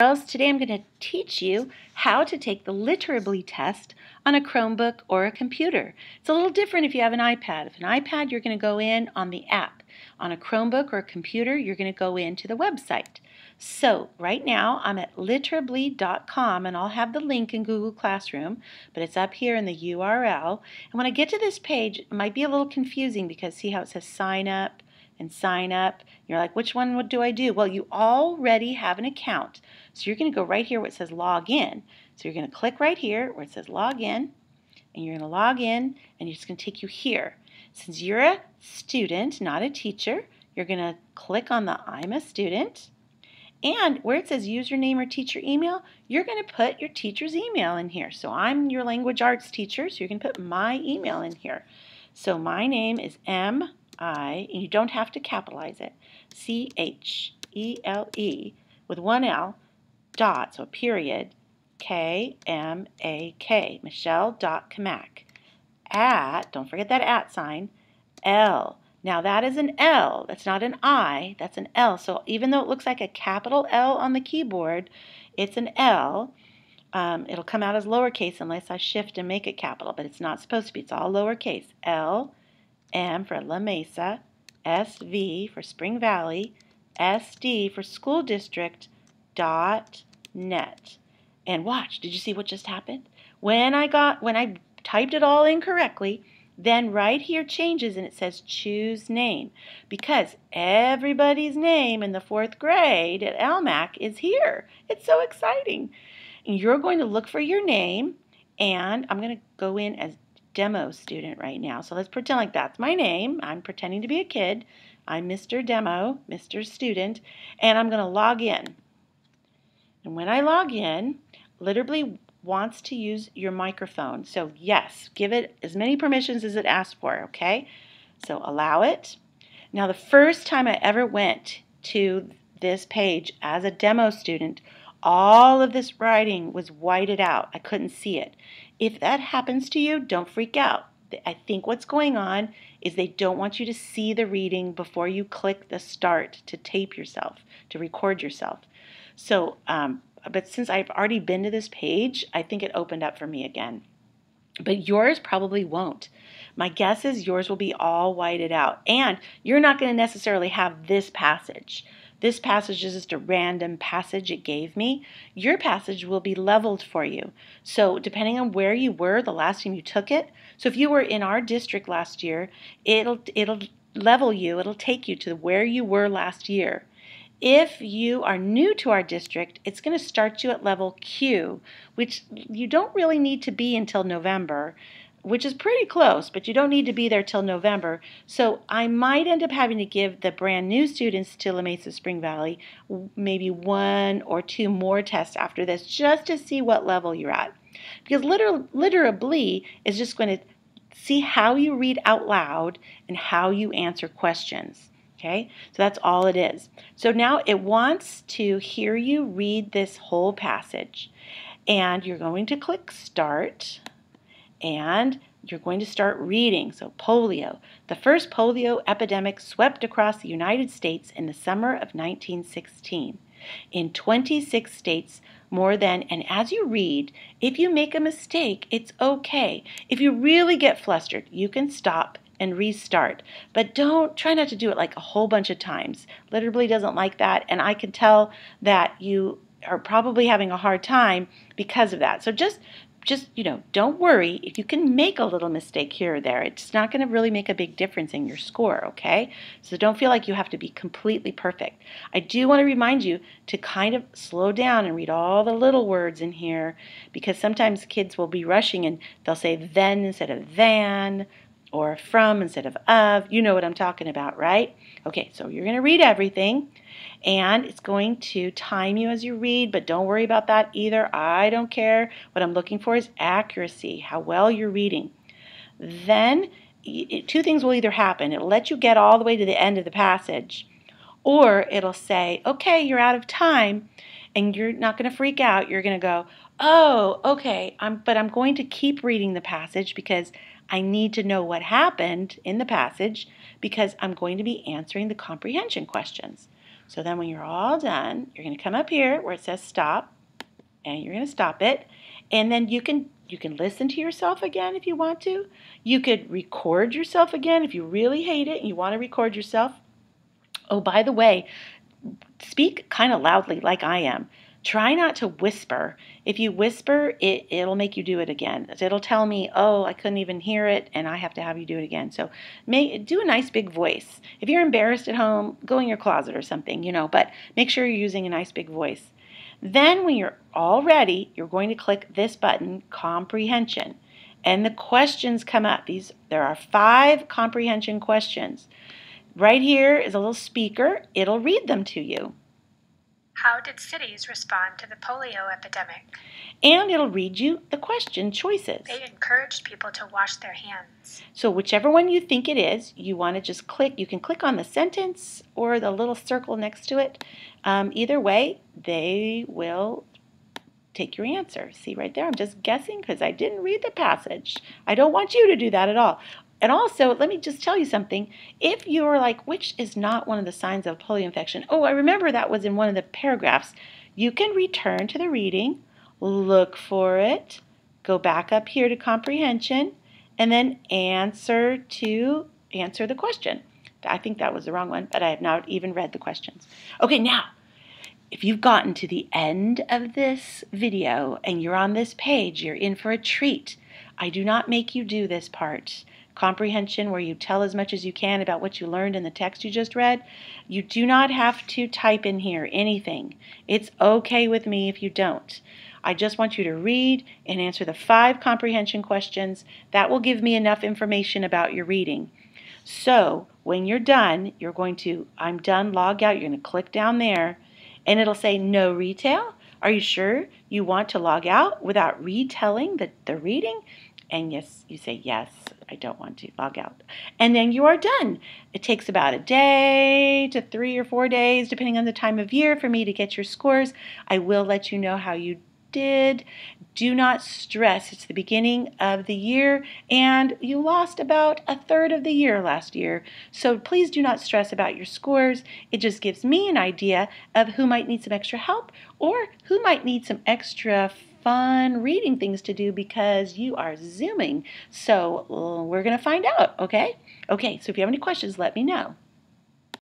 Girls, today I'm going to teach you how to take the Literably test on a Chromebook or a computer. It's a little different if you have an iPad. If an iPad, you're going to go in on the app. On a Chromebook or a computer, you're going to go into the website. So right now I'm at literably.com and I'll have the link in Google Classroom, but it's up here in the URL. And when I get to this page, it might be a little confusing because see how it says sign up, and sign up. You're like, which one do I do? Well, you already have an account. So you're going to go right here where it says log in. So you're going to click right here where it says log in, and you're going to log in, and it's going to take you here. Since you're a student, not a teacher, you're going to click on the I'm a student. And where it says username or teacher email, you're going to put your teacher's email in here. So I'm your language arts teacher, so you're going to put my email in here. So my name is M I, and you don't have to capitalize it, C H E L E with one L, dot, so a period, K M A K, Michelle dot Kmak. At, don't forget that at sign, L. Now that is an L, that's not an I, that's an L. So even though it looks like a capital L on the keyboard, it's an L. Um, it'll come out as lowercase unless I shift and make it capital, but it's not supposed to be. It's all lowercase. L M for La Mesa, SV for Spring Valley, SD for School District, dot net. And watch, did you see what just happened? When I got when I typed it all incorrectly, then right here changes and it says choose name because everybody's name in the fourth grade at LMAC is here. It's so exciting. And you're going to look for your name and I'm going to go in as demo student right now. So let's pretend like that's my name. I'm pretending to be a kid. I'm Mr. Demo, Mr. Student, and I'm going to log in. And when I log in, Literably wants to use your microphone. So yes, give it as many permissions as it asks for, okay? So allow it. Now the first time I ever went to this page as a demo student, all of this writing was whited out. I couldn't see it. If that happens to you, don't freak out. I think what's going on is they don't want you to see the reading before you click the start to tape yourself, to record yourself. So, um, but since I've already been to this page, I think it opened up for me again. But yours probably won't. My guess is yours will be all whited out. And you're not going to necessarily have this passage. This passage is just a random passage it gave me. Your passage will be leveled for you. So, depending on where you were the last time you took it, so if you were in our district last year, it'll it'll level you, it'll take you to where you were last year. If you are new to our district, it's going to start you at level Q, which you don't really need to be until November which is pretty close, but you don't need to be there till November. So I might end up having to give the brand new students to La Mesa Spring Valley maybe one or two more tests after this just to see what level you're at. Because liter- Literably is just going to see how you read out loud and how you answer questions. Okay, so that's all it is. So now it wants to hear you read this whole passage. And you're going to click Start and you're going to start reading. So, polio. The first polio epidemic swept across the United States in the summer of 1916. In 26 states, more than, and as you read, if you make a mistake, it's okay. If you really get flustered, you can stop and restart. But don't try not to do it like a whole bunch of times. Literably doesn't like that, and I can tell that you are probably having a hard time because of that. So just just, you know, don't worry if you can make a little mistake here or there. It's not going to really make a big difference in your score, okay? So don't feel like you have to be completely perfect. I do want to remind you to kind of slow down and read all the little words in here because sometimes kids will be rushing and they'll say then instead of than or from instead of of. You know what I'm talking about, right? Okay, so you're going to read everything and it's going to time you as you read, but don't worry about that either. I don't care. What I'm looking for is accuracy, how well you're reading. Then two things will either happen. It'll let you get all the way to the end of the passage, or it'll say, okay, you're out of time, and you're not going to freak out. You're going to go, oh, okay, I'm, but I'm going to keep reading the passage because I need to know what happened in the passage because I'm going to be answering the comprehension questions. So then when you're all done, you're going to come up here where it says stop, and you're going to stop it. And then you can you can listen to yourself again if you want to. You could record yourself again if you really hate it and you want to record yourself. Oh, by the way, speak kind of loudly like I am. Try not to whisper. If you whisper, it, it'll make you do it again. It'll tell me, oh, I couldn't even hear it, and I have to have you do it again. So do a nice big voice. If you're embarrassed at home, go in your closet or something, you know, but make sure you're using a nice big voice. Then when you're all ready, you're going to click this button, Comprehension. And the questions come up. These There are five comprehension questions. Right here is a little speaker. It'll read them to you. How did cities respond to the polio epidemic? And it'll read you the question choices. They encouraged people to wash their hands. So, whichever one you think it is, you want to just click. You can click on the sentence or the little circle next to it. Um, either way, they will take your answer. See right there? I'm just guessing because I didn't read the passage. I don't want you to do that at all. And also, let me just tell you something. If you're like, which is not one of the signs of polio infection? Oh, I remember that was in one of the paragraphs. You can return to the reading, look for it, go back up here to comprehension, and then answer to answer the question. I think that was the wrong one, but I have not even read the questions. Okay, now, if you've gotten to the end of this video and you're on this page, you're in for a treat. I do not make you do this part comprehension where you tell as much as you can about what you learned in the text you just read, you do not have to type in here anything. It's okay with me if you don't. I just want you to read and answer the five comprehension questions. That will give me enough information about your reading. So when you're done, you're going to, I'm done, log out. You're going to click down there and it'll say no retell. Are you sure you want to log out without retelling the, the reading? And yes, you say, yes, I don't want to log out. And then you are done. It takes about a day to three or four days, depending on the time of year, for me to get your scores. I will let you know how you did. Do not stress. It's the beginning of the year, and you lost about a third of the year last year. So please do not stress about your scores. It just gives me an idea of who might need some extra help or who might need some extra fun reading things to do because you are Zooming. So we're going to find out, okay? Okay, so if you have any questions, let me know.